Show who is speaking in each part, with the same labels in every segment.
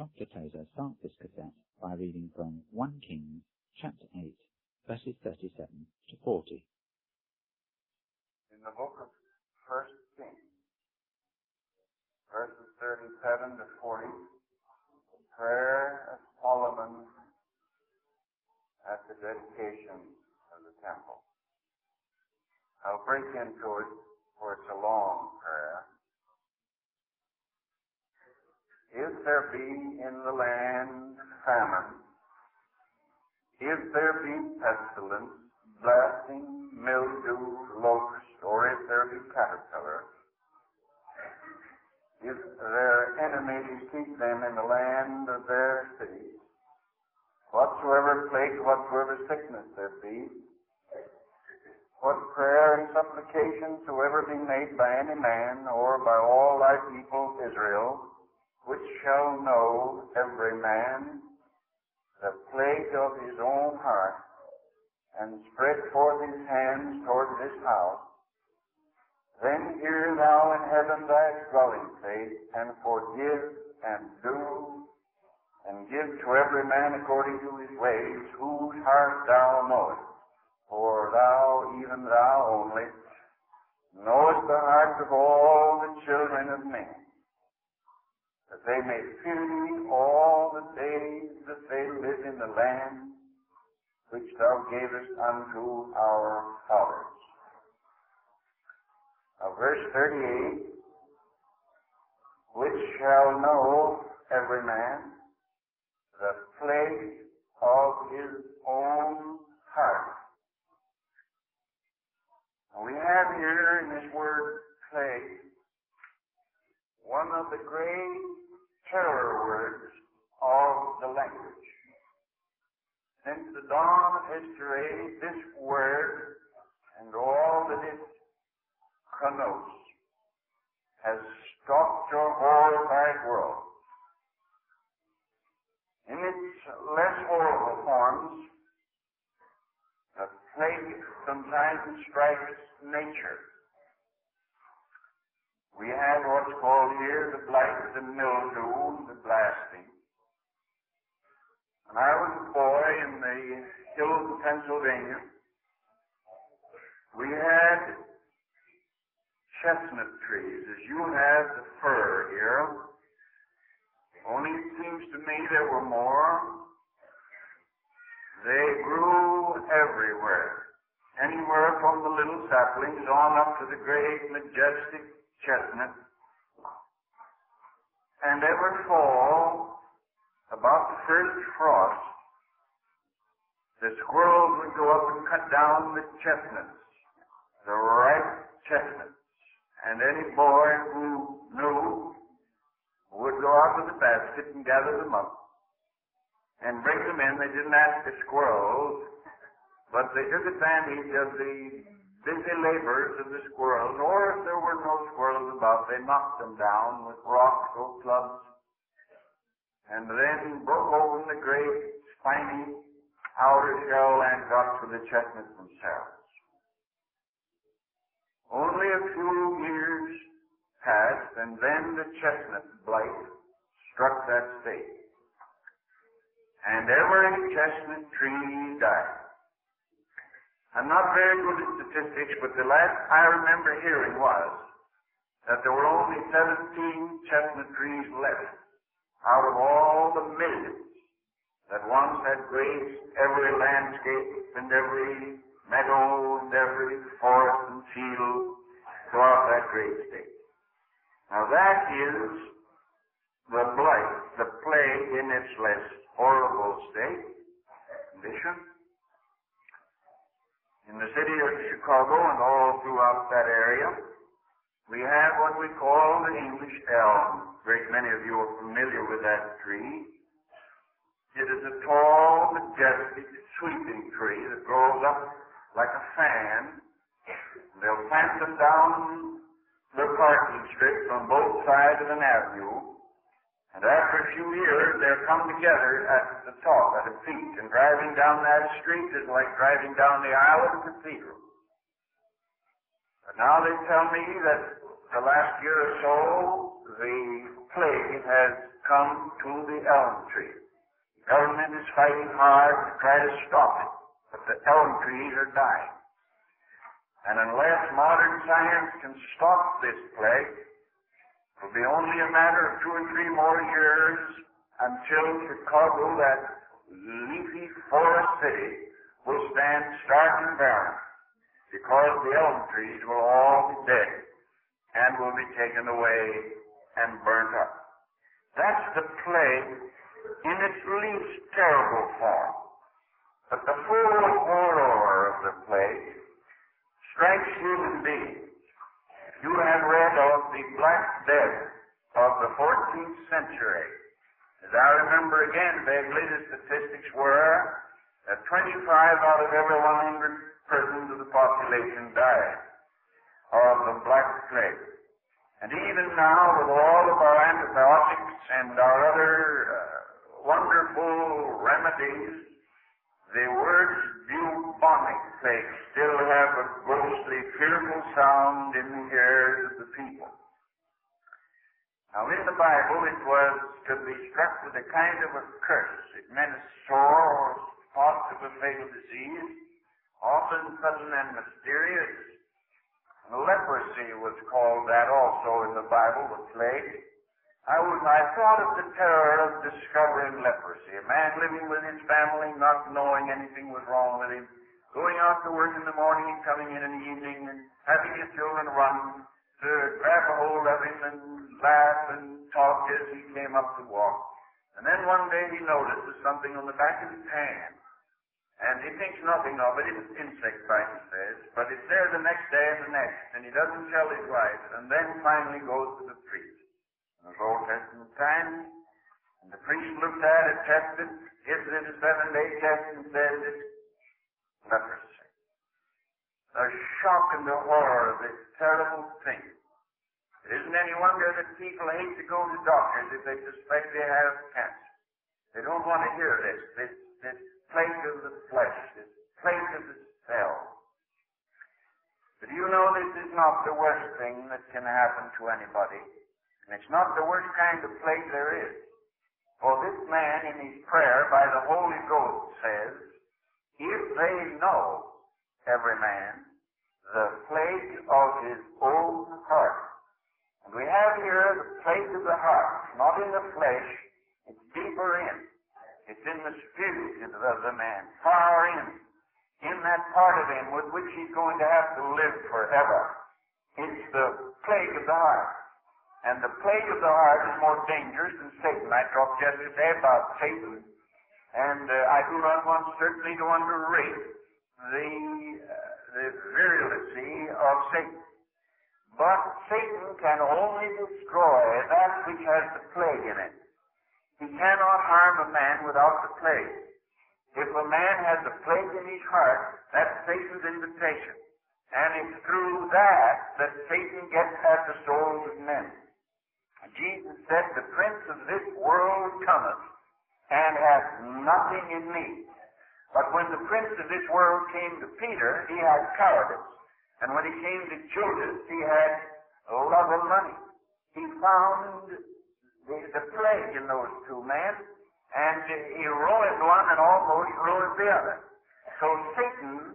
Speaker 1: Dr. Tozer starts this cassette by reading from 1 Kings chapter 8, verses 37 to 40.
Speaker 2: in the book of 1 Kings, verses 37 to 40, prayer of Solomon at the dedication of the temple. I'll break into it, for it's a long prayer. If there be in the land famine, if there be pestilence, blasting, mildew, locust, or if there be caterpillar, if their enemies keep them in the land of their cities, whatsoever plague, whatsoever sickness there be, what prayer and supplication soever be made by any man or by all thy people Israel, which shall know every man the plague of his own heart, and spread forth his hands toward this house, then hear thou in heaven thy dwelling place, and forgive and do, and give to every man according to his ways, whose heart thou knowest. For thou, even thou only, knowest the hearts of all the children of men, that they may fear thee all the days that they live in the land which thou gavest unto our fathers. Now, verse 38, which shall know every man the plague of his own heart. Now, we have here in this word plague one of the great terror words of the language. Since the dawn of history, this word and all that it connotes has stalked your horrified world. In its less horrible forms, the plague sometimes strikes nature. We have what's called here the blight, the mildew, the blasting. When I was a boy in the hills of Pennsylvania, we had chestnut trees, as you have the fir here. Only it seems to me there were more. They grew everywhere. Anywhere from the little saplings on up to the great majestic chestnut. And every fall, about the first frost, the squirrels would go up and cut down the chestnuts, the ripe chestnuts. And any boy who knew would go out with a basket and gather them up and bring them in. They didn't ask the squirrels, but they took advantage of the busy labors of the squirrels, or if there were no squirrels about, they knocked them down with rocks or clubs, and then broke open the great spiny outer shell and got to the chestnuts themselves. Only a few years passed, and then the chestnut blight struck that state. And every chestnut tree died. I'm not very good at statistics, but the last I remember hearing was that there were only 17 chestnut trees left out of all the millions that once had graced every landscape and every meadow and every forest and field throughout that great state. Now that is the blight, the plague in its less horrible state, condition. In the city of Chicago and all throughout that area, we have what we call the English elm. A great many of you are familiar with that tree. It is a tall, majestic, sweeping tree that grows up like a fan. They'll plant them down the parking strips on both sides of an avenue. And after a few years, they'll come together at the top, at a peak. And driving down that street is like driving down the aisle of a cathedral. But now they tell me that the last year or so, the plague has come to the elm tree. The government is fighting hard to try to stop it, but the elm trees are dying. And unless modern science can stop this plague, it will be only a matter of two or three more years until Chicago, that leafy forest city, will stand stark and barren because the elm trees will all be dead and will be taken away and burnt up. That's the plague in its least terrible form. But the full horror of the plague strikes human beings. You have read of the Black Death of the 14th century. As I remember again vaguely, the statistics were that 25 out of every 100 persons of the population died of the Black Plague. And even now, with all of our antibiotics and our other uh, wonderful remedies, the words bubonic plague still have a ghostly, fearful sound in the ears of the people. Now, in the Bible, it was to be struck with a kind of a curse. It meant a sore or spot of a fatal disease, often sudden and mysterious. Leprosy was called that also in the Bible, the plague. I was, I thought of the terror of discovering leprosy. A man living with his family, not knowing anything was wrong with him, going out to work in the morning and coming in in the evening and having his children run to grab a hold of him and laugh and talk as he came up to walk. And then one day he notices something on the back of his hand. And he thinks nothing of it. It's insect bite, he says. But it's there the next day and the next. And he doesn't tell his wife. And then finally goes to the priest. In the Old Testament times. And the priest looked at it, tested, gives it a seven-day test and says it's leprosy. The shock and the horror of this terrible thing. It isn't any wonder that people hate to go to doctors if they suspect they have cancer. They don't want to hear this, this, this plague of the flesh, this plague of the cell. But you know this is not the worst thing that can happen to anybody. And it's not the worst kind of plague there is. For this man in his prayer by the Holy Ghost says, if they know, every man, the plague of his own heart. And we have here the plague of the heart, not in the flesh, it's deeper in. It's in the spirit of the man, far in, in that part of him with which he's going to have to live forever. It's the plague of the heart. And the plague of the heart is more dangerous than Satan. I talked yesterday about Satan, and uh, I do not want certainly to underrate the, uh, the virulency of Satan. But Satan can only destroy that which has the plague in it. He cannot harm a man without the plague. If a man has the plague in his heart, that's Satan's invitation. And it's through that that Satan gets at the souls of men. Jesus said, The prince of this world cometh and hath nothing in me. But when the prince of this world came to Peter, he had cowardice. And when he came to Judas, he had love of money. He found the, the plague in those two men, and he ruined one and almost ruined the other. So Satan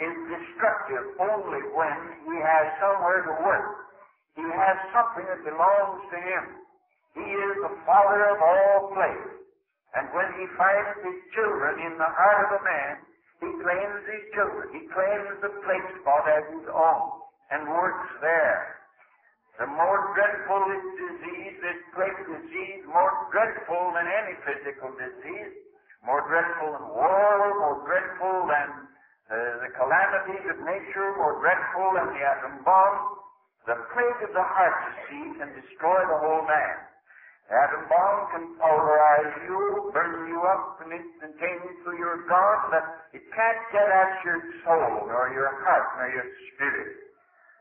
Speaker 2: is destructive only when he has somewhere to work. He has something that belongs to him. He is the father of all plagues. And when he finds his children in the heart of a man, he claims his children. He claims the place spot as his own and works there. The more dreadful this disease, this plague disease, more dreadful than any physical disease, more dreadful than war, more dreadful than uh, the calamities of nature, more dreadful than the atom bomb, the plague of the heart disease can destroy the whole man. Atom bomb can pulverize you, burn you up, and instantaneously you're gone, but it can't get at your soul, nor your heart, nor your spirit.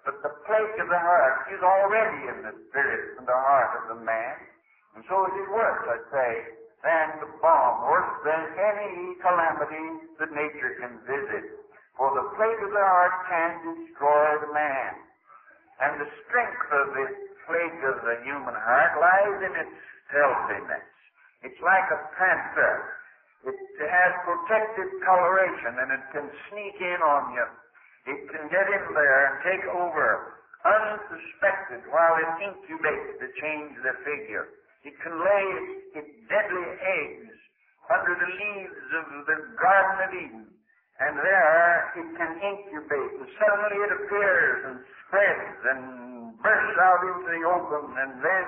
Speaker 2: But the plague of the heart is already in the spirit and the heart of the man. And so it is worse, I say, than the bomb, worse than any calamity that nature can visit. For the plague of the heart can destroy the man. And the strength of this plague of the human heart lies in its healthiness. It's like a panther. It has protective coloration and it can sneak in on you. It can get in there and take over unsuspected while it incubates to change the figure. It can lay its deadly eggs under the leaves of the Garden of Eden. And there it can incubate, and suddenly it appears and spreads and bursts out into the open, and then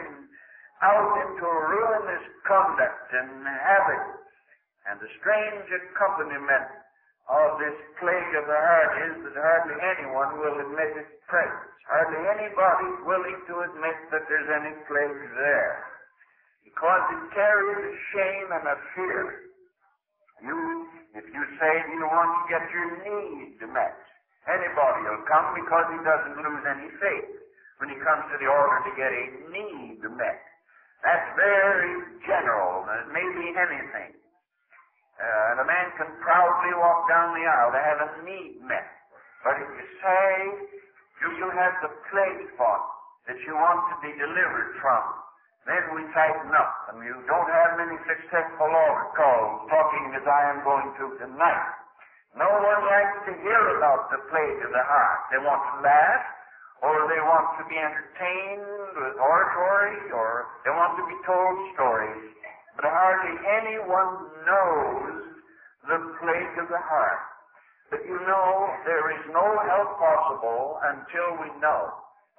Speaker 2: out into ruinous conduct and habit. And the strange accompaniment of this plague of the heart is that hardly anyone will admit its presence. Hardly anybody is willing to admit that there's any plague there. Because it carries a shame and a fear. You, if you say you want to get your need met, anybody will come because he doesn't lose any faith when he comes to the altar to get a need met. That's very general. and It may be anything. Uh, and a man can proudly walk down the aisle to have a need met. But if you say you, you have the plague spot that you want to be delivered from, then we tighten up, and you don't have many successful altar calls talking as I am going to tonight. No one likes to hear about the plague of the heart. They want to laugh, or they want to be entertained with oratory, or they want to be told stories. But hardly anyone knows the plague of the heart. But you know, there is no help possible until we know.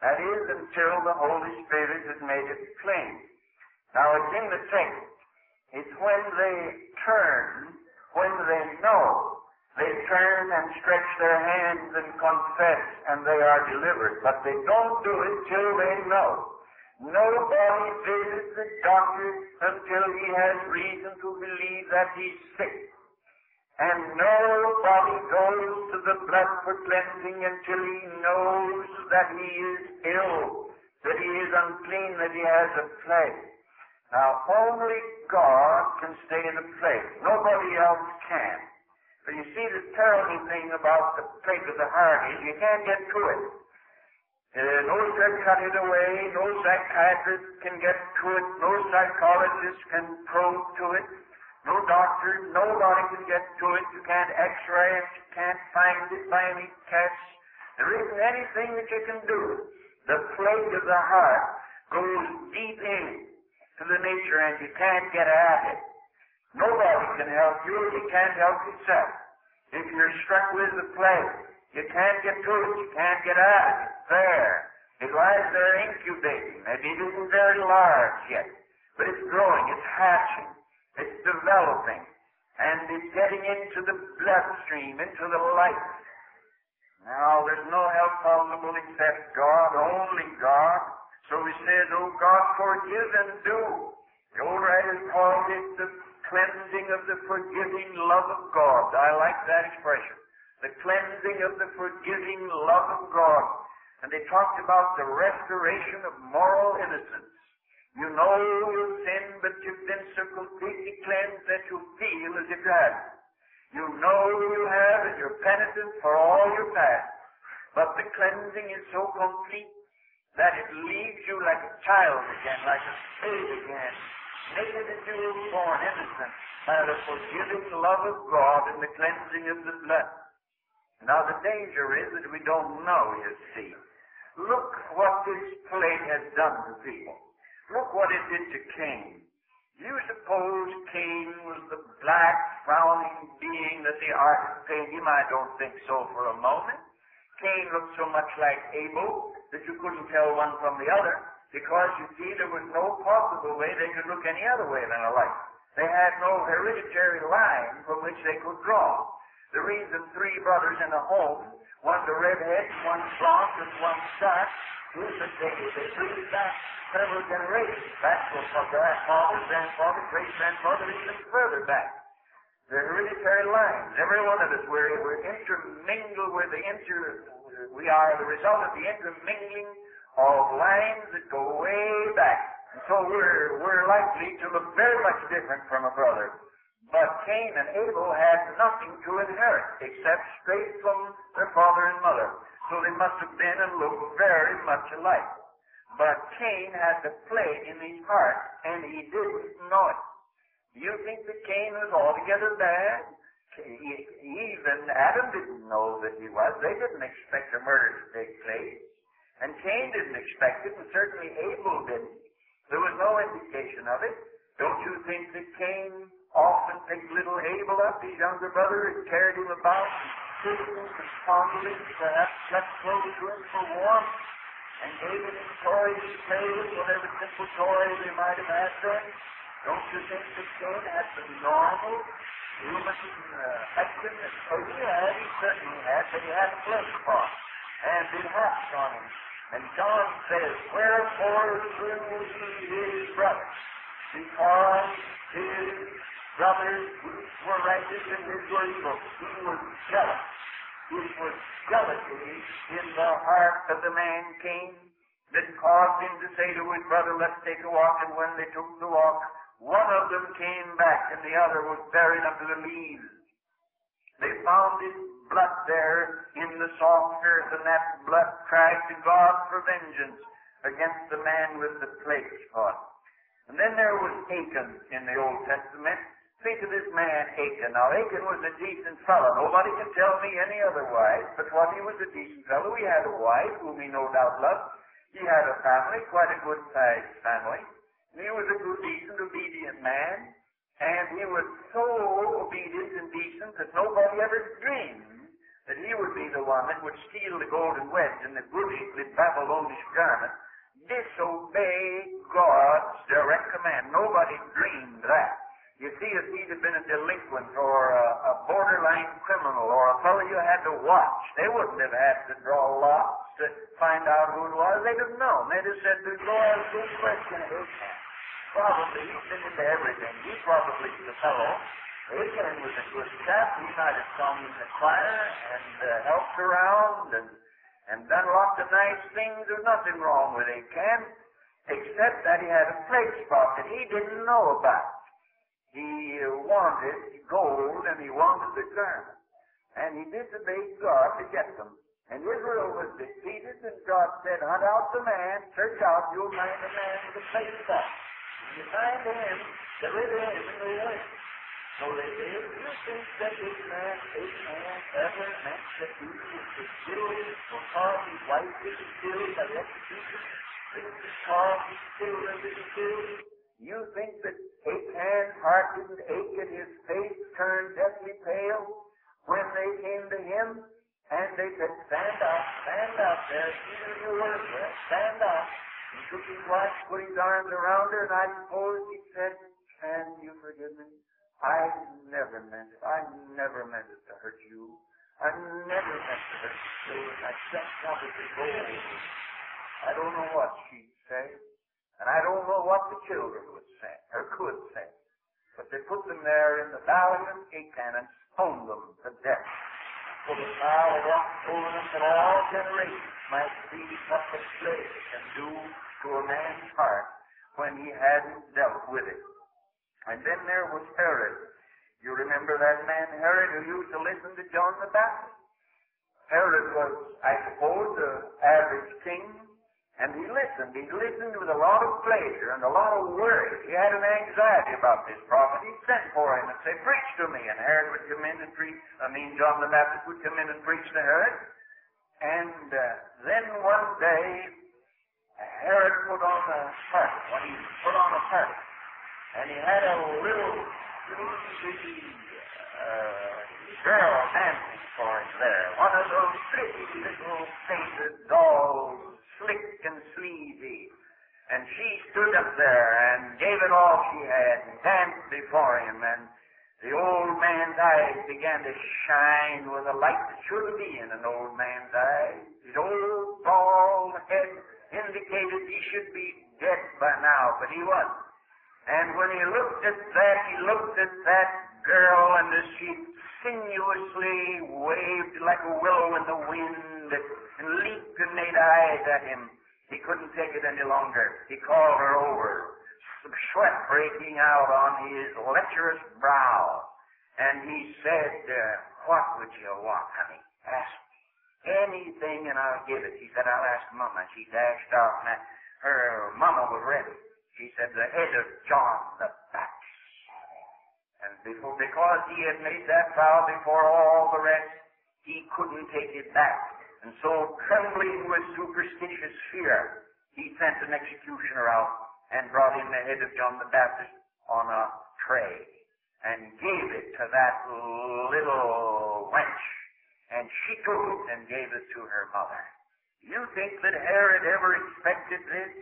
Speaker 2: That is, until the Holy Spirit has made it plain. Now, it's in the text. It's when they turn, when they know, they turn and stretch their hands and confess, and they are delivered. But they don't do it till they know. Nobody visits the doctor until he has reason to believe that he's sick. And nobody goes to the blood for cleansing until he knows that he is ill, that he is unclean, that he has a plague. Now, only God can stay in a plague. Nobody else can. But you see, the terrible thing about the plague of the heart is you can't get to it. Uh, no drug cut it away. No psychiatrist can get to it. No psychologist can probe to it. No doctor, nobody can get to it. You can't x-ray it. You can't find it by any tests. There isn't anything that you can do. The plague of the heart goes deep in to the nature and you can't get at it. Nobody can help you. You can't help yourself. If you're struck with the plague, you can't get to it. You can't get at it. It's there. It lies there incubating. Maybe it isn't very large yet, but it's growing. It's hatching. It's developing. And it's getting into the bloodstream, into the life. Now, there's no help possible except God, only God. So he says, Oh God, forgive and do. The old writers called it the cleansing of the forgiving love of God. I like that expression. The cleansing of the forgiving love of God. And they talked about the restoration of moral innocence. You know you sin, but you've been so completely cleansed that you feel as if you haven't. You know you have, and you're penitent for all your past. But the cleansing is so complete that it leaves you like a child again, like a babe again, naked as you were born, innocent, by the forgiving love of God and the cleansing of the blood. Now the danger is that we don't know, you see. Look what this plague has done to people. Look what it did to Cain. You suppose Cain was the black, frowning being that the artist painted him? I don't think so for a moment. Cain looked so much like Abel that you couldn't tell one from the other because, you see, there was no possible way they could look any other way than alike. They had no hereditary line from which they could draw. The reason three brothers in a home, one's a redhead, one's blonde, and one's dark, is that they, they back several generations, back to their father, grandfather, great grandfather, even further back. The hereditary lines, every one of us, we're, we're intermingled with the inter, we are the result of the intermingling of lines that go way back. And so we're, we're likely to look very much different from a brother. But Cain and Abel had nothing to inherit except straight from their father and mother. So they must have been and looked very much alike. But Cain had the plague in his heart, and he didn't know it. You think that Cain was altogether bad? Even Adam didn't know that he was. They didn't expect a murder to take place. And Cain didn't expect it, and certainly Abel didn't. There was no indication of it. Don't you think that Cain often picked little Abel up, his younger brother, and carried him about, and kissed him, and him, perhaps slept close to him for warmth, and gave him toys to play with, whatever simple toys they might have had then? Don't you think that Cain had the normal human uh, affection? Oh, he had, he certainly had, but he had a flesh spot, and it happed on him. And John says, Wherefore slew he his brother? Because his brothers were righteous and his were evil. He was jealous. It was jealousy in the heart of the man Cain that caused him to say to his brother, Let's take a walk. And when they took the walk, one of them came back and the other was buried under the leaves. They found his blood there in the soft earth, and that blood cried to God for vengeance against the man with the plague spot. And then there was Achan in the Old Testament. Think of this man Achan. Now Achan was a decent fellow. Nobody can tell me any otherwise, but what he was a decent fellow. He had a wife whom he no doubt loved. He had a family, quite a good sized family. And he was a good, decent, obedient man. And he was so obedient and decent that nobody ever dreamed that he would be the one that would steal the golden wedge and the brilliantly Babylonish garment, disobey God's direct command. Nobody dreamed that. You see, if he'd have been a delinquent or a, a borderline criminal or a fellow you had to watch, they wouldn't have had to draw lots to find out who it was. They'd have known. They'd have said, the Lord, good question. Probably been into everything. He probably the fellow. Achan was a good chap. He might have come in the choir and uh, helped around and and done lots of nice things. There's nothing wrong with Achan, except that he had a plague spot that he didn't know about. He wanted gold and he wanted the garment. And he disobeyed God to get them. And Israel was defeated, and God said, Hunt out the man, search out, you'll find the man with the plague spot. You find get rid of him, and they. So they did. You think that this man, this man, ever meant that he was killed because his wife was killed by execution? Because his children was killed? You think that Achan's heart didn't ache and his face turned deathly pale when they came to him? And they said, Stand up, stand up there's either you work there, stand up. He took his wife, put his arms around her, and I suppose he said, Can you forgive me? I never meant it. I never meant it to hurt you. I never meant to hurt you. I just wanted to go. I don't know what she'd say, and I don't know what the children would say, or could say. But they put them there in the valley of Achan and stoned them to death. So the cloud watched over them that all generations might see what the plague can do to a man's heart when he hadn't dealt with it. And then there was Herod. You remember that man Herod who used to listen to John the Baptist? Herod was, I suppose, an average king, and he listened. He listened with a lot of pleasure and a lot of worry. He had an anxiety about this prophet. He'd send for him and say, Preach to me. And Herod would come in and preach. I mean, John the Baptist would come in and preach to Herod. And uh, then one day, Herod put on a party. When he put on a party, and he had a little sleepy uh, girl dancing for him there. One of those pretty little painted dolls, slick and sleazy. And she stood up there and gave it all she had and danced before him. And the old man's eyes began to shine with a light that shouldn't be in an old man's eyes. His old bald head indicated he should be dead by now, but he wasn't. And when he looked at that, he looked at that girl, and as she sinuously waved like a willow in the wind and leaped and made eyes at him, he couldn't take it any longer. He called her over, some sweat breaking out on his lecherous brow. And he said, uh, What would you want, honey? Ask. Anything and I'll give it. She said, I'll ask Mama. She dashed off, and her Mama was ready. She said, the head of John the Baptist. And before, because he had made that vow before all the rest, he couldn't take it back. And so, trembling with superstitious fear, he sent an executioner out and brought in the head of John the Baptist on a tray and gave it to that little wench. And she took it and gave it to her mother. You think that Herod ever expected this?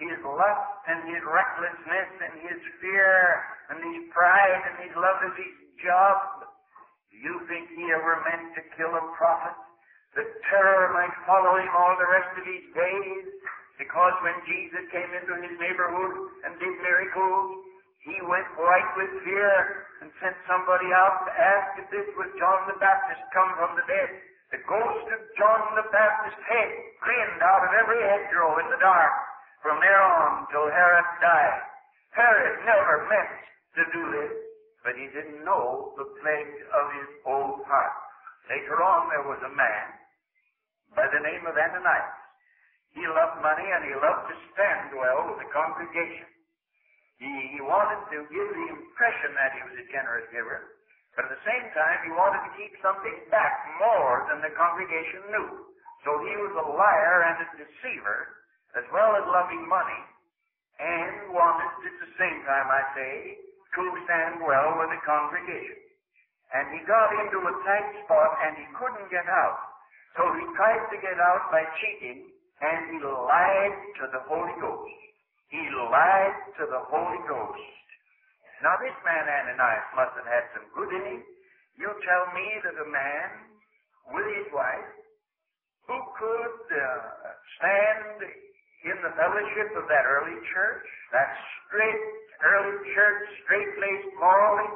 Speaker 2: His lust and his recklessness and his fear and his pride and his love of his job. Do you think he ever meant to kill a prophet? The terror might follow him all the rest of his days. Because when Jesus came into his neighborhood and did miracles, he went white with fear and sent somebody out to ask if this was John the Baptist come from the dead. The ghost of John the Baptist's head grinned out of every hedgerow in the dark from there on till Herod died. Herod never meant to do this, but he didn't know the plague of his own heart. Later on, there was a man by the name of Ananias. He loved money and he loved to stand well with the congregation. He, he wanted to give the impression that he was a generous giver, but at the same time, he wanted to keep something back more than the congregation knew. So he was a liar and a deceiver, as well as loving money, and wanted at the same time, I say, to stand well with the congregation. And he got into a tight spot and he couldn't get out. So he tried to get out by cheating, and he lied to the Holy Ghost. He lied to the Holy Ghost. Now this man Ananias must have had some good in him. You tell me that a man with his wife who could uh, stand in the fellowship of that early church, that straight early church, straight-laced morally,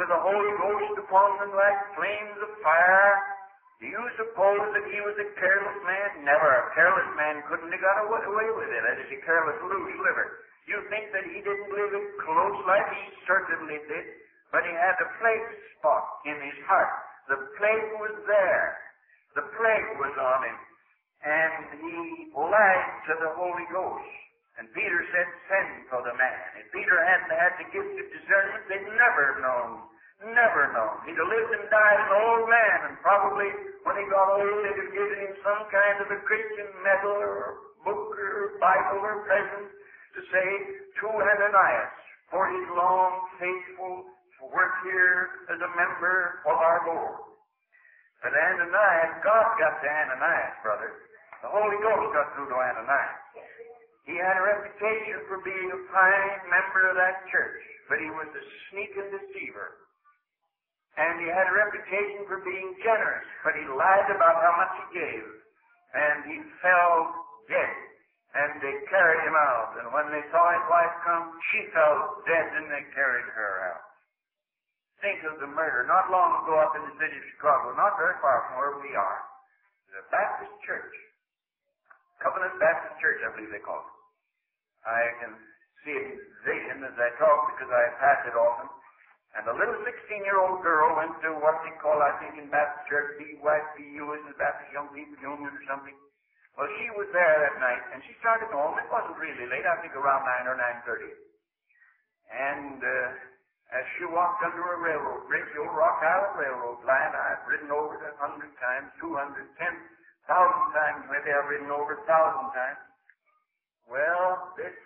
Speaker 2: with the Holy Ghost upon them like flames of fire, do you suppose that he was a careless man? Never. A careless man couldn't have got away with it. That is a careless loose liver. You think that he didn't live a close life? He certainly did. But he had a plague spot in his heart. The plague was there. The plague was on him. And he lied to the Holy Ghost. And Peter said, send for the man. If Peter hadn't had the gift of discernment, they'd never have known Never known. He'd have lived and died an old man, and probably when he got old, they'd have given him some kind of a Christian medal or book or Bible or present to say to Ananias for his long, faithful work here as a member of our Lord. But Ananias, God got to Ananias, brother. The Holy Ghost got through to Ananias. He had a reputation for being a fine member of that church, but he was a sneaking deceiver. And he had a reputation for being generous, but he lied about how much he gave. And he fell dead. And they carried him out. And when they saw his wife come, she fell dead and they carried her out. Think of the murder. Not long ago up in the city of Chicago, not very far from where we are. The Baptist church. Covenant Baptist Church, I believe they call it. I can see it in vision as I talk because I pass it often. And a little 16-year-old girl went to what they call, I think, in Baptist Church, BYPU, is the Baptist Young People Union or something. Well, she was there that night, and she started home. It wasn't really late, I think around 9 or 9.30. And uh, as she walked under a railroad bridge, the old Rock Island Railroad line, I've ridden over it a hundred times, two hundred, ten thousand times, maybe I've ridden over a thousand times. Well, this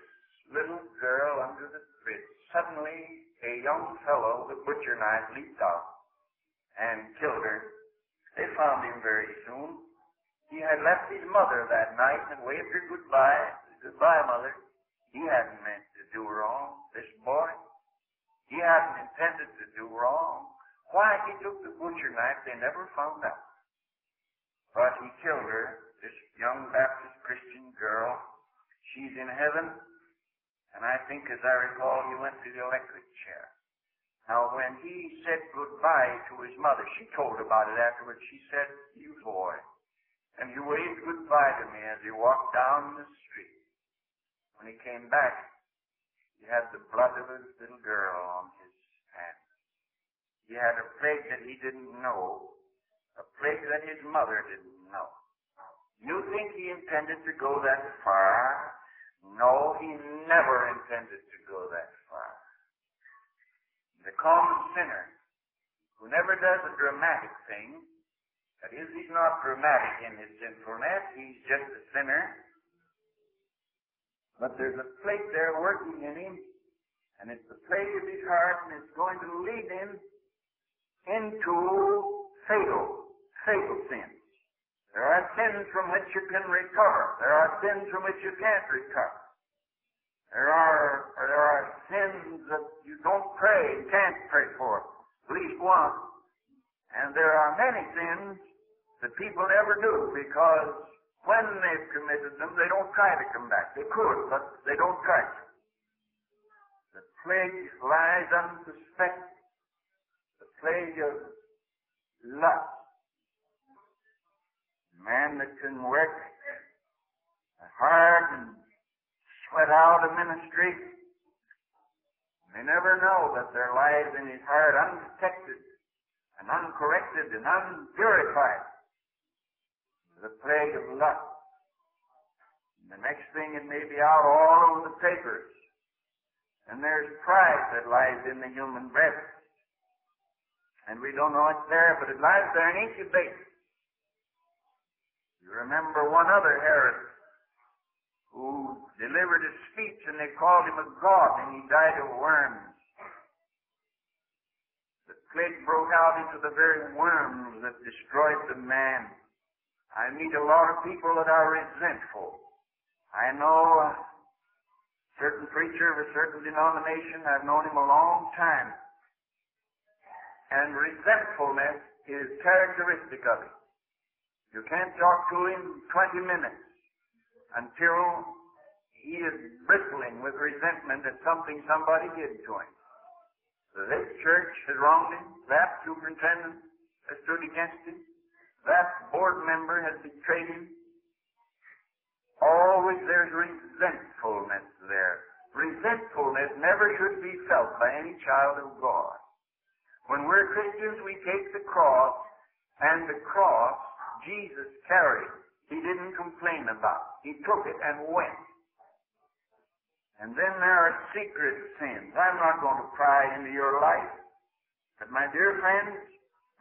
Speaker 2: little girl under the bridge suddenly a young fellow with butcher knife leaped out and killed her. They found him very soon. He had left his mother that night and waved her goodbye. Goodbye, mother. He hadn't meant to do wrong, this boy. He hadn't intended to do wrong. Why he took the butcher knife, they never found out. But he killed her, this young Baptist Christian girl. She's in heaven, and I think, as I recall, he went to the electric chair. Now, when he said goodbye to his mother, she told about it afterwards. She said, You boy. And he waved goodbye to me as he walked down the street. When he came back, he had the blood of a little girl on his hands. He had a plague that he didn't know, a plague that his mother didn't know. You think he intended to go that far? No, he never intended to go that far. the common sinner who never does a dramatic thing. That is, he's not dramatic in his sinfulness, he's just a sinner. But there's a plague there working in him, and it's the plague of his heart, and it's going to lead him into fatal, fatal sins. There are sins from which you can recover. There are sins from which you can't recover. There are, there are sins that you don't pray, can't pray for. At least one. And there are many sins that people never do because when they've committed them, they don't try to come back. They could, but they don't try to. The plague lies unsuspected. The plague of lust. Man that can work hard and sweat out a ministry may never know that there lies in his heart undetected and uncorrected and unpurified the plague of lust. And the next thing it may be out all over the papers. And there's pride that lies in the human breast. And we don't know it's there, but it lies there and incubates. You remember one other Herod who delivered a speech and they called him a god and he died of worms. The plague broke out into the very worms that destroyed the man. I meet a lot of people that are resentful. I know a certain preacher of a certain denomination. I've known him a long time. And resentfulness is characteristic of him. You can't talk to him 20 minutes until he is bristling with resentment at something somebody did to him. This church has wronged him. That superintendent has stood against him. That board member has betrayed him. Always there's resentfulness there. Resentfulness never should be felt by any child of God. When we're Christians, we take the cross, and the cross Jesus carried. He didn't complain about. He took it and went. And then there are secret sins. I'm not going to pry into your life. But my dear friends,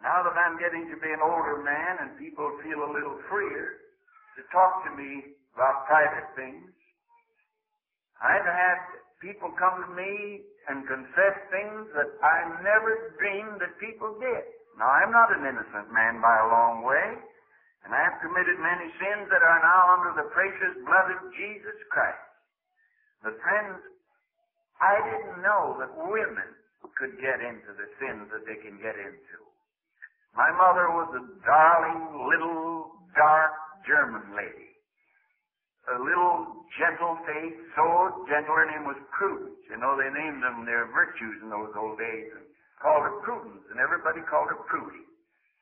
Speaker 2: now that I'm getting to be an older man and people feel a little freer to talk to me about private things, I've had people come to me and confess things that I never dreamed that people did. Now, I'm not an innocent man by a long way, and I have committed many sins that are now under the precious blood of Jesus Christ. But friends, I didn't know that women could get into the sins that they can get into. My mother was a darling, little, dark German lady. A little gentle face, so gentle, her name was Prudence. You know, they named them their virtues in those old days and called her Prudence, and everybody called her Prudy.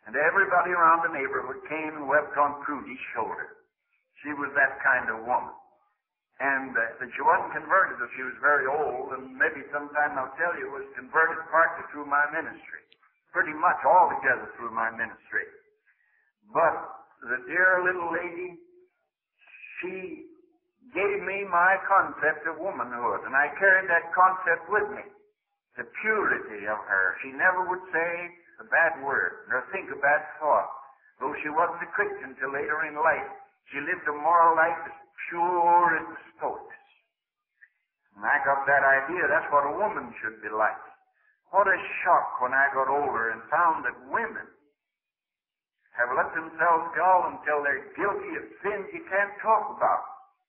Speaker 2: And everybody around the neighborhood came and wept on Prudy's shoulder. She was that kind of woman. And uh, that she wasn't converted till she was very old, and maybe sometime I'll tell you, was converted partly through my ministry. Pretty much altogether through my ministry. But the dear little lady, she gave me my concept of womanhood, and I carried that concept with me. The purity of her. She never would say a bad word, nor think a bad thought. Though she wasn't a Christian till later in life, she lived a moral life as pure as the Stoics. And I got that idea, that's what a woman should be like. What a shock when I got older and found that women have let themselves go until they're guilty of sins you can't talk about.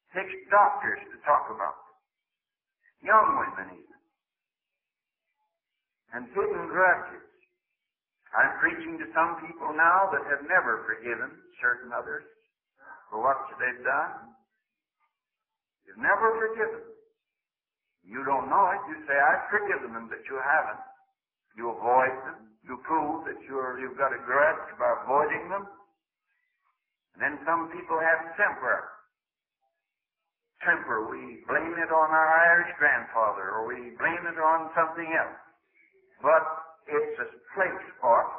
Speaker 2: It takes doctors to talk about. Young women even. And hidden grudges. I'm preaching to some people now that have never forgiven certain others for what they've done. You've never forgiven. You don't know it. You say, I've forgiven them, but you haven't. You avoid them. You prove that you're, you've got a grudge by avoiding them. And then some people have temper. Temper, we blame it on our Irish grandfather, or we blame it on something else. But it's a place for it.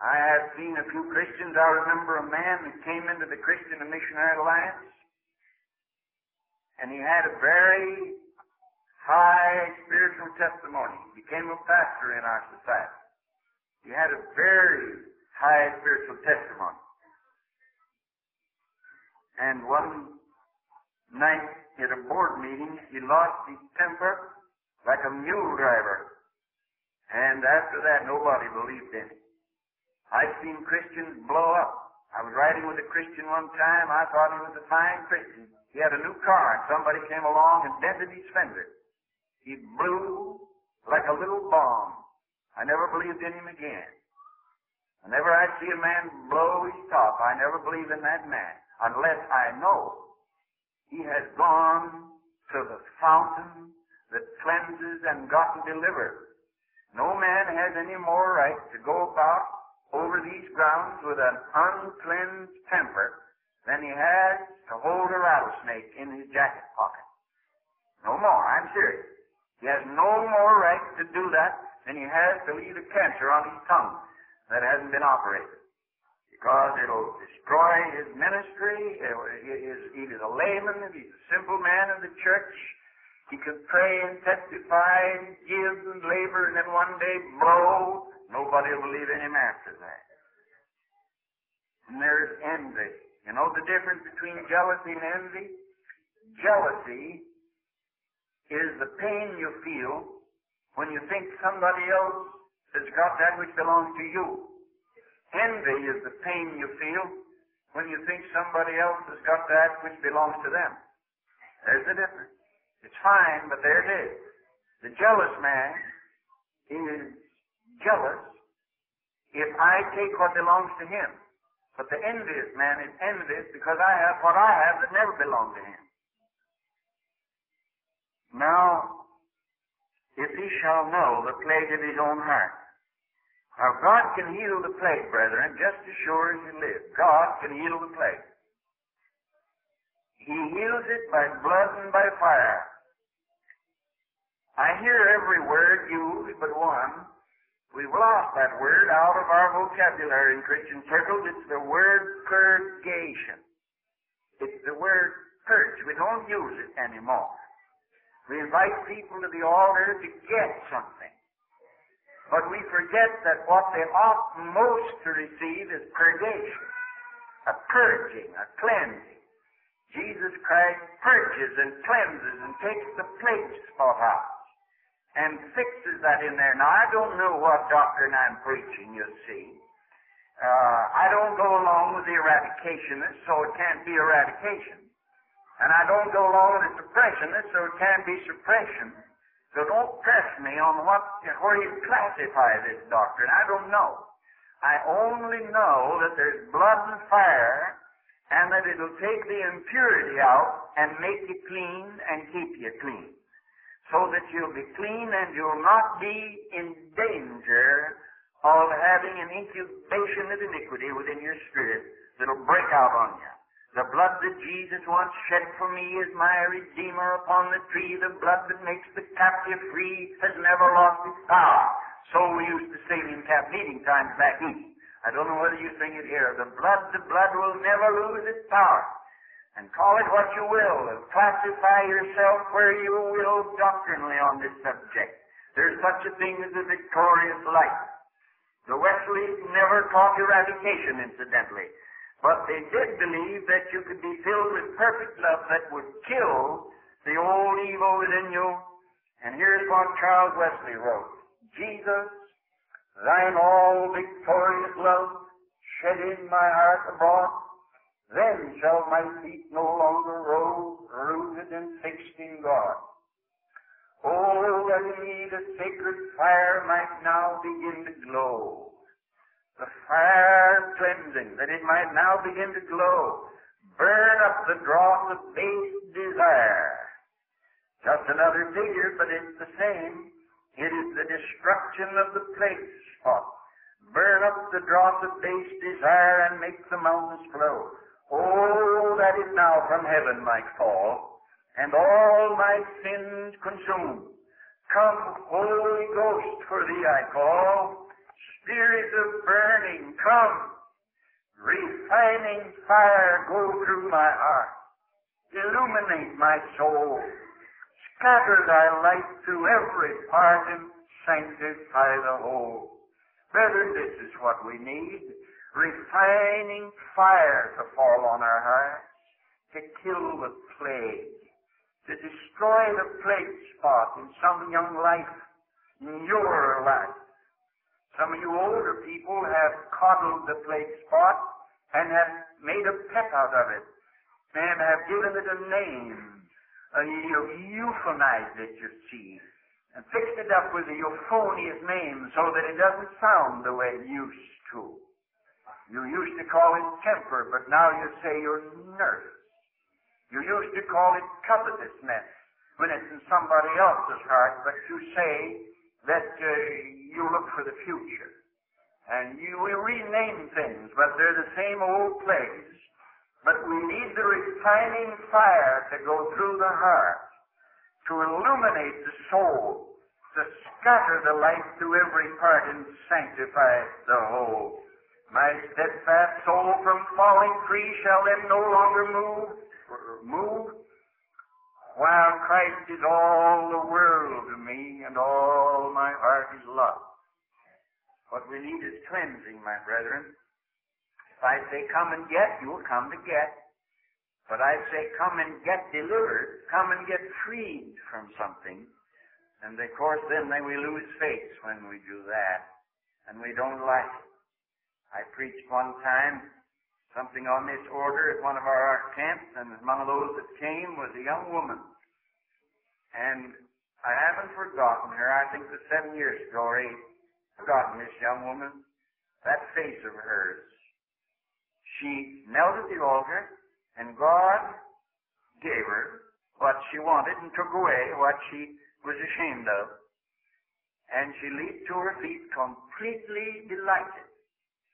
Speaker 2: I have seen a few Christians. I remember a man that came into the Christian and Missionary Alliance, and he had a very high spiritual testimony. He became a pastor in our society. He had a very high spiritual testimony. And one night at a board meeting, he lost his temper like a mule driver. And after that, nobody believed in him. I've seen Christians blow up. I was riding with a Christian one time. I thought he was a fine Christian. He had a new car, and somebody came along and dented his fender. He blew like a little bomb. I never believed in him again. Whenever I see a man blow his top, I never believe in that man unless I know he has gone to the fountain that cleanses and gotten delivered. No man has any more right to go about over these grounds with an uncleansed temper than he has to hold a rattlesnake in his jacket pocket. No more, I'm serious. He has no more right to do that than he has to leave a cancer on his tongue that hasn't been operated because it'll destroy his ministry. He is a layman, he's a simple man of the church. He could pray and testify and give and labor and then one day blow. Nobody will believe in him after that. And there's envy. You know the difference between jealousy and envy? Jealousy is the pain you feel when you think somebody else has got that which belongs to you. Envy is the pain you feel when you think somebody else has got that which belongs to them. There's the difference. It's fine, but there it is. The jealous man is jealous if I take what belongs to him. But the envious man is envious because I have what I have that never belonged to him. Now, if he shall know the plague of his own heart, now, God can heal the plague, brethren, just as sure as you live. God can heal the plague. He heals it by blood and by fire. I hear every word used but one. We've lost that word out of our vocabulary in Christian circles. It's the word purgation. It's the word purge. We don't use it anymore. We invite people to the altar to get something. But we forget that what they ought most to receive is purgation, a purging, a cleansing. Jesus Christ purges and cleanses and takes the plague spot out and fixes that in there. Now, I don't know what doctrine I'm preaching, you see. Uh, I don't go along with the eradicationist, so it can't be eradication. And I don't go along with the suppressionist, so it can't be suppression. So don't press me on what where you classify this doctrine. I don't know. I only know that there's blood and fire, and that it'll take the impurity out and make you clean and keep you clean. So that you'll be clean and you'll not be in danger of having an incubation of iniquity within your spirit that'll break out on you. The blood that Jesus once shed for me is my Redeemer upon the tree. The blood that makes the captive free has never lost its power. So we used to sing in camp meeting times back east. I don't know whether you sing it here. The blood, the blood will never lose its power. And call it what you will, and classify yourself where you will doctrinally on this subject. There's such a thing as a victorious life. The Wesleys never taught eradication, incidentally. But they did believe that you could be filled with perfect love that would kill the old evil within you. And here's what Charles Wesley wrote. Jesus, thine all victorious love shed in my heart abroad, then shall my feet no longer rove, rooted and fixed in God. Oh, that me the sacred fire might now begin to glow the fire cleansing, that it might now begin to glow. Burn up the dross of base desire. Just another figure, but it's the same. It is the destruction of the plague spot. Burn up the dross of base desire and make the mountains flow. Oh, that it now from heaven might fall, and all my sins consume. Come, Holy Ghost, for thee I call. Spirit of burning, come. Refining fire, go through my heart. Illuminate my soul. scatter thy light through every part and sanctify the whole. Brethren, this is what we need. Refining fire to fall on our hearts, to kill the plague, to destroy the plague spot in some young life, in your life. Some of you older people have coddled the plague spot and have made a pet out of it and have given it a name. Uh, you've euphemised it, you see, and fixed it up with a euphonious name so that it doesn't sound the way it used to. You used to call it temper, but now you say you're nervous. You used to call it covetousness when it's in somebody else's heart, but you say that uh, you look for the future. And you we rename things, but they're the same old plagues. But we need the refining fire to go through the heart, to illuminate the soul, to scatter the light through every part and sanctify the whole. My steadfast soul from falling free shall then no longer move, move, while Christ is all the world to me and all my heart is love. What we need is cleansing, my brethren. If I say come and get, you'll come to get. But I say come and get delivered, come and get freed from something. And of course then we lose faith when we do that. And we don't like it. I preached one time something on this order at one of our camps, and of those that came was a young woman. And I haven't forgotten her. I think was seven years ago or eight. Forgotten this young woman. That face of hers. She knelt at the altar, and God gave her what she wanted and took away what she was ashamed of. And she leaped to her feet completely delighted.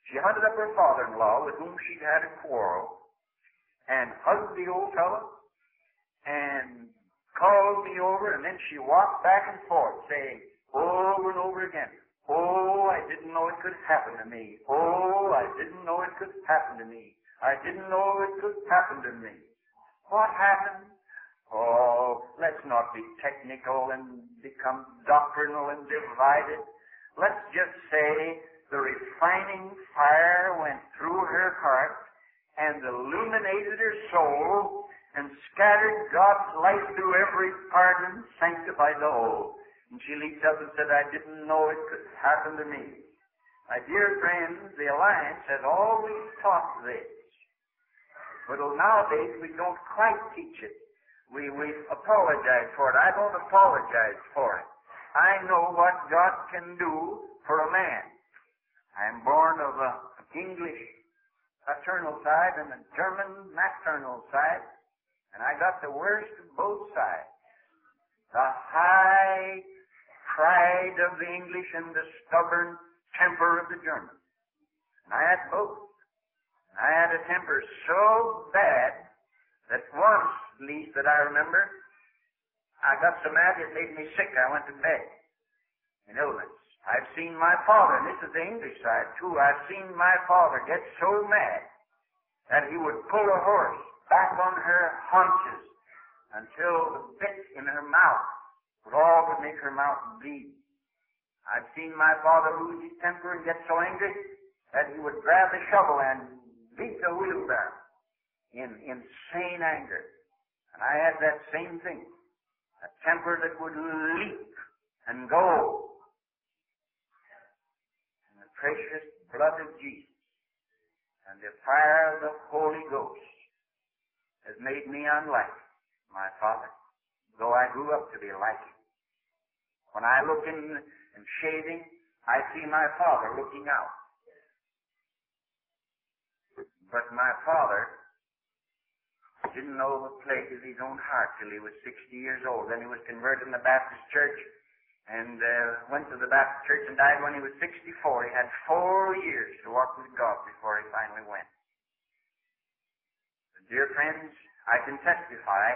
Speaker 2: She hunted up her father-in-law with whom she'd had a quarrel and hugged the old fellow and called me over and then she walked back and forth saying over and over again, Oh, I didn't know it could happen to me. Oh, I didn't know it could happen to me. I didn't know it could happen to me. What happened? Oh, let's not be technical and become doctrinal and divided. Let's just say the refining fire went through her heart and illuminated her soul and scattered God's light through every part and sanctified the whole. And she leaped up and said, I didn't know it could happen to me. My dear friends, the Alliance has always taught this. But nowadays we don't quite teach it. We, we apologize for it. I don't apologize for it. I know what God can do for a man. I'm born of a English paternal side and a German maternal side, and I got the worst of both sides. The high pride of the English and the stubborn temper of the German. And I had both. And I had a temper so bad that once, at least that I remember, I got so mad it made me sick. I went to bed in illness. I've seen my father, and this is the English side too, I've seen my father get so mad that he would pull a horse back on her haunches until the bit in her mouth would all but make her mouth bleed. I've seen my father lose his temper and get so angry that he would grab the shovel and beat the wheelbarrow in insane anger. And I had that same thing. A temper that would leap and go precious blood of Jesus and the fire of the Holy Ghost has made me unlike my father, though I grew up to be like him. When I look in and shaving, I see my father looking out. But my father didn't know the plague of his own heart till he was 60 years old. Then he was converted in the Baptist church and uh, went to the Baptist church and died when he was 64. He had four years to walk with God before he finally went. But dear friends, I can testify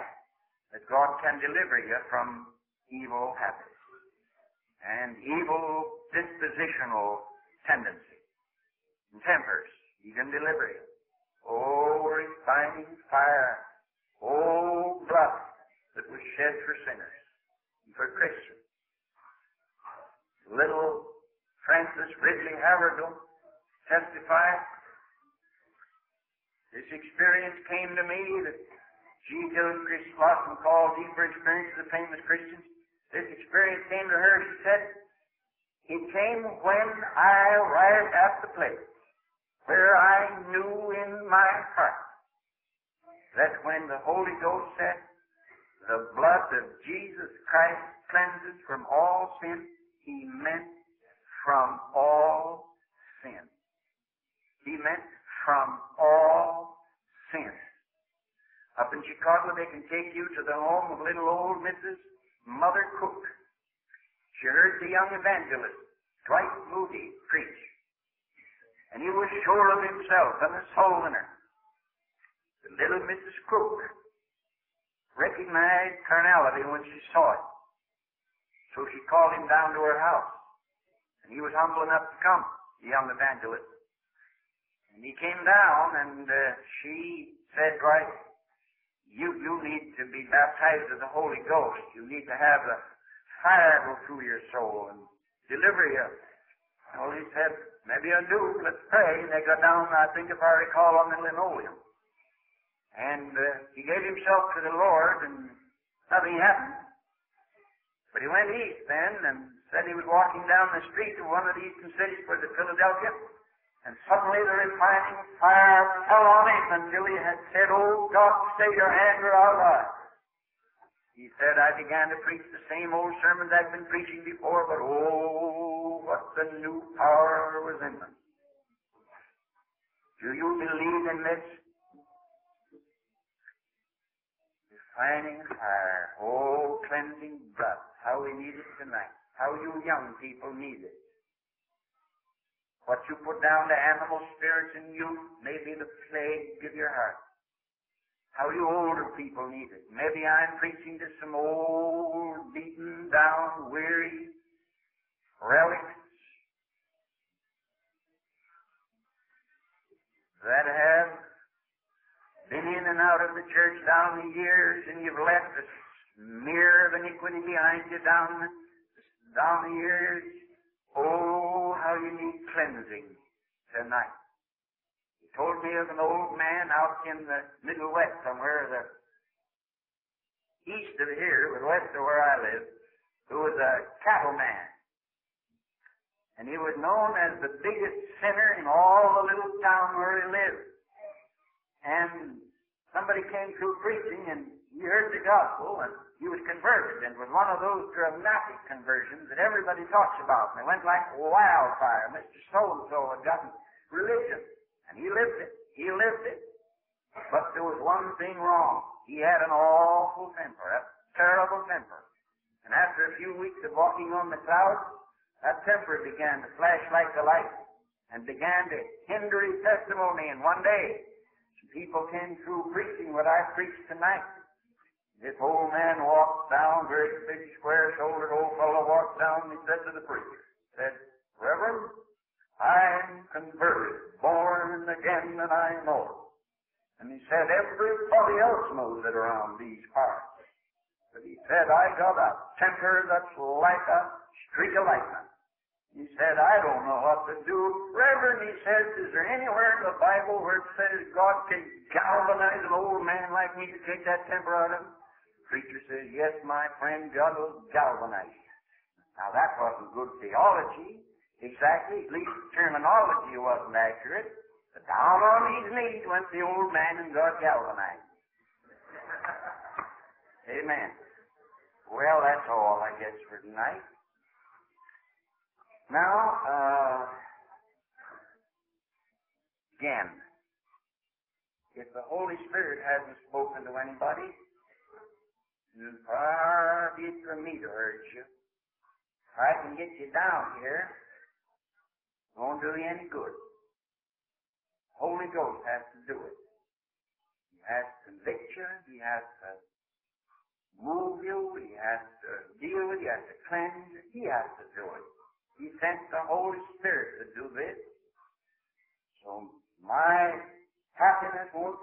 Speaker 2: that God can deliver you from evil habits and evil dispositional tendencies and tempers. He can deliver you. Oh, refining fire. Oh, blood that was shed for sinners. for Christians. Little Frances Ridley Havergal testified. This experience came to me that G. Gilchrist Lawson called deeper experiences of the famous Christians. This experience came to her, she said, it came when I arrived at the place where I knew in my heart that when the Holy Ghost said, the blood of Jesus Christ cleanses from all sin, he meant from all sin. He meant from all sin. Up in Chicago, they can take you to the home of little old Mrs. Mother Cook. She heard the young evangelist, Dwight Moody, preach. And he was sure of himself and a soul winner. The little Mrs. Cook recognized carnality when she saw it. So she called him down to her house. And he was humble enough to come, the young evangelist. And he came down and uh, she said, right, you, you need to be baptized with the Holy Ghost. You need to have the fire go through your soul and deliver you. Well, he said, maybe I do. Let's pray. And they got down, I think if I recall, on the linoleum. And uh, he gave himself to the Lord, and nothing happened. But he went east then, and said he was walking down the street of one of the eastern cities for the Philadelphia, and suddenly the refining fire fell on him until he had said, Oh God, stay your hand or I'll die. He said, I began to preach the same old sermons I've been preaching before, but oh, what the new power was in them. Do you believe in this? Refining fire, oh, cleansing blood. How we need it tonight. How you young people need it. What you put down to animal spirits in you may be the plague of your heart. How you older people need it. Maybe I'm preaching to some old, beaten down, weary relics that have been in and out of the church down the years and you've left a smear of iniquity behind you down, down years. Oh, how you need cleansing tonight. He told me of an old man out in the Middle West somewhere, the east of here, but west of where I live, who was a cattleman. And he was known as the biggest sinner in all the little town where he lived. And somebody came through preaching and he heard the gospel and he was converted, and was one of those dramatic conversions that everybody talks about. And it went like wildfire. Mr. So-and-so had gotten religion, and he lived it. He lived it. But there was one thing wrong. He had an awful temper, a terrible temper. And after a few weeks of walking on the clouds, that temper began to flash like the light and began to hinder his testimony. And one day, some people came through preaching what I preached tonight. This old man walked down, very big, square-shouldered old fellow walked down, and he said to the preacher, said, Reverend, I'm converted, born again, and I know. And he said, everybody else knows it around these parts. But he said, I got a temper that's like a streak of lightning. He said, I don't know what to do. Reverend, he says, is there anywhere in the Bible where it says God can galvanize an old man like me to take that temper out of him? Preacher says, yes, my friend, God will galvanize you. Now that wasn't good theology. Exactly, at least terminology wasn't accurate. But down on his knees went the old man and God galvanized. Amen. Well, that's all, I guess, for tonight. Now, uh, again, if the Holy Spirit hasn't spoken to anybody, far be it me to urge you. If I can get you down here, it won't do you any good. Holy Ghost has to do it. He has to convict you. He has to move you. He has to deal with you. He has to cleanse you. He has to do it. He sent the Holy Spirit to do this. So my happiness won't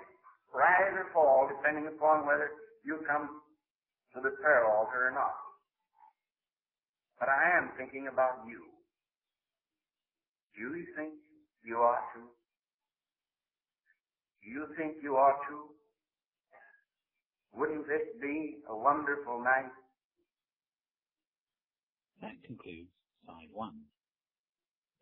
Speaker 2: rise or fall depending upon whether you come to the prayer altar or not. But I am thinking about you. Do you think you are to? Do you think you are too? Wouldn't this be a wonderful night?
Speaker 1: That concludes side one.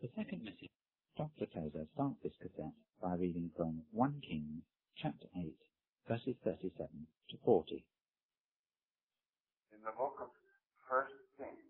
Speaker 1: The second message, Dr. Tozer starts this cassette by reading from 1 Kings chapter 8, verses 37 to 40.
Speaker 3: In the book of First Kings,